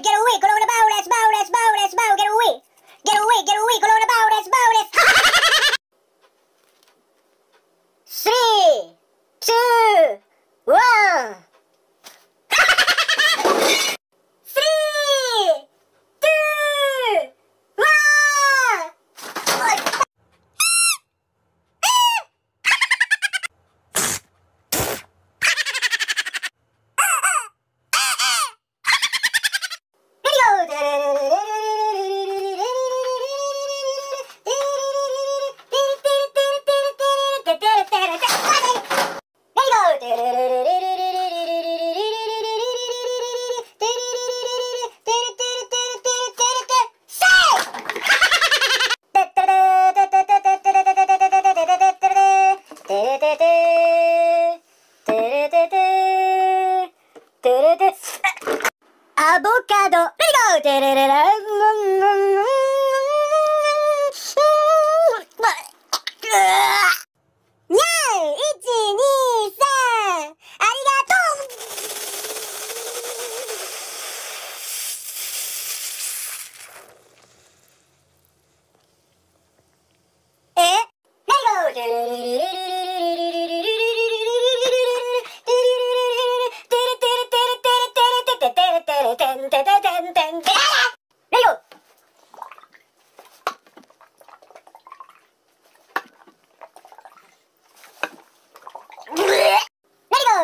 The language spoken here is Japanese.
get away, go on about テレテテテレテテテレテアボカドレゴテレレランにゃん123ありがとうえ？レゴテレレ